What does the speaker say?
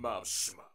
Marshmallow.